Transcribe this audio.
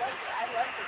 I love, I love the